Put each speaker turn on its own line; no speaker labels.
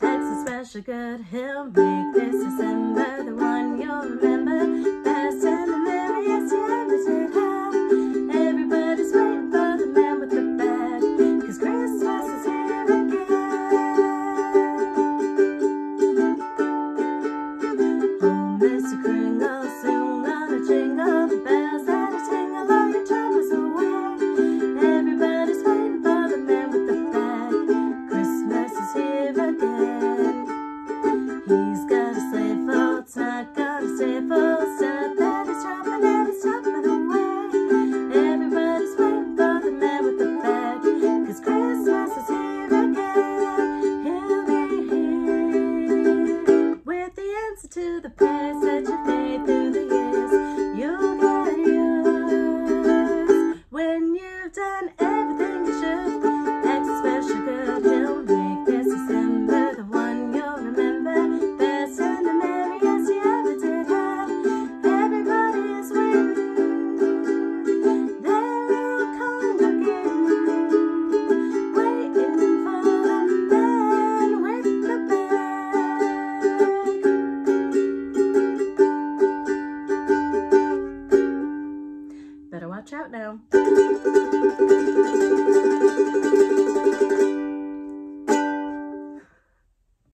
That's a special good. He'll make this December the one the watch out now.